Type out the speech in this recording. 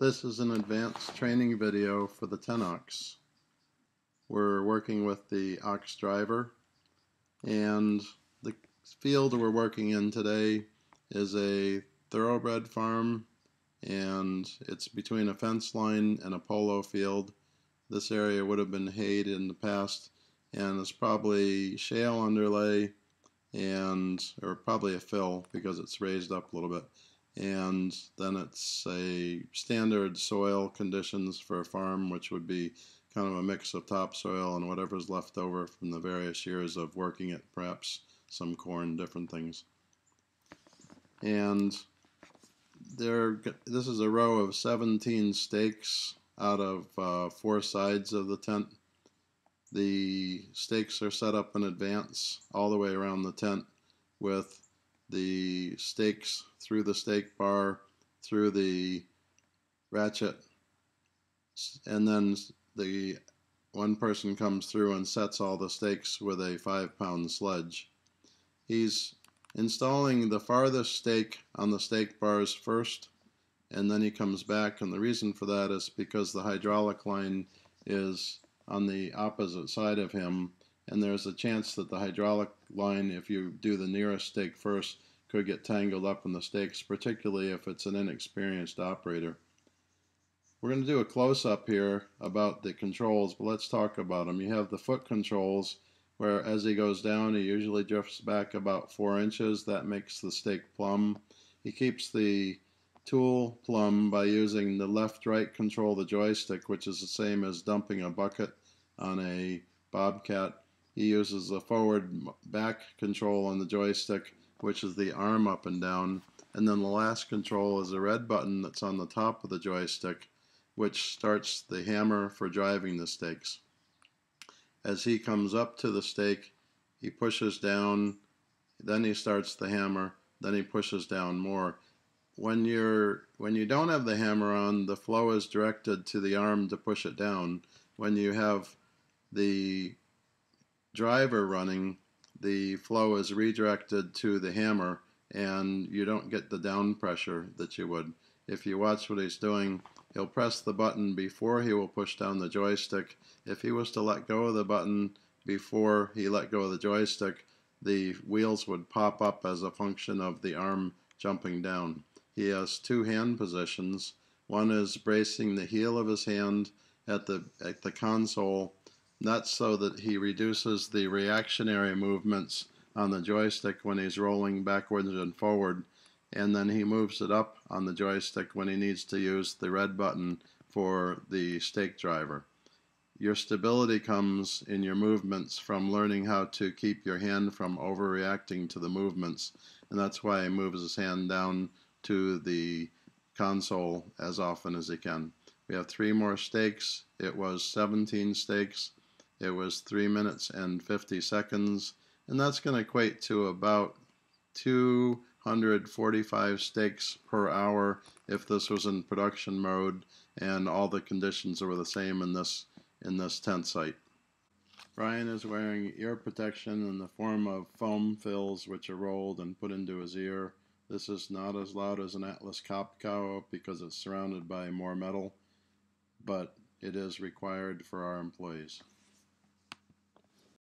This is an advanced training video for the Tent OX. We're working with the ox driver and the field we're working in today is a thoroughbred farm and it's between a fence line and a polo field. This area would have been hayed in the past and it's probably shale underlay and or probably a fill because it's raised up a little bit and then it's a standard soil conditions for a farm which would be kind of a mix of topsoil and whatever's left over from the various years of working it perhaps some corn different things. And there this is a row of 17 stakes out of uh, four sides of the tent. The stakes are set up in advance all the way around the tent with the stakes through the stake bar, through the ratchet, and then the one person comes through and sets all the stakes with a five pound sledge. He's installing the farthest stake on the stake bars first and then he comes back and the reason for that is because the hydraulic line is on the opposite side of him and there's a chance that the hydraulic line, if you do the nearest stake first, could get tangled up in the stakes, particularly if it's an inexperienced operator. We're going to do a close-up here about the controls, but let's talk about them. You have the foot controls, where as he goes down, he usually drifts back about 4 inches. That makes the stake plumb. He keeps the tool plumb by using the left-right control the joystick, which is the same as dumping a bucket on a bobcat he uses a forward back control on the joystick, which is the arm up and down. And then the last control is a red button that's on the top of the joystick, which starts the hammer for driving the stakes. As he comes up to the stake, he pushes down, then he starts the hammer, then he pushes down more. When you're when you don't have the hammer on, the flow is directed to the arm to push it down. When you have the driver running, the flow is redirected to the hammer and you don't get the down pressure that you would. If you watch what he's doing, he'll press the button before he will push down the joystick. If he was to let go of the button before he let go of the joystick, the wheels would pop up as a function of the arm jumping down. He has two hand positions. One is bracing the heel of his hand at the, at the console that's so that he reduces the reactionary movements on the joystick when he's rolling backwards and forward and then he moves it up on the joystick when he needs to use the red button for the stake driver. Your stability comes in your movements from learning how to keep your hand from overreacting to the movements and that's why he moves his hand down to the console as often as he can. We have three more stakes. It was 17 stakes. It was 3 minutes and 50 seconds, and that's going to equate to about 245 stakes per hour if this was in production mode and all the conditions were the same in this in this tent site. Ryan is wearing ear protection in the form of foam fills which are rolled and put into his ear. This is not as loud as an Atlas Copco because it's surrounded by more metal, but it is required for our employees.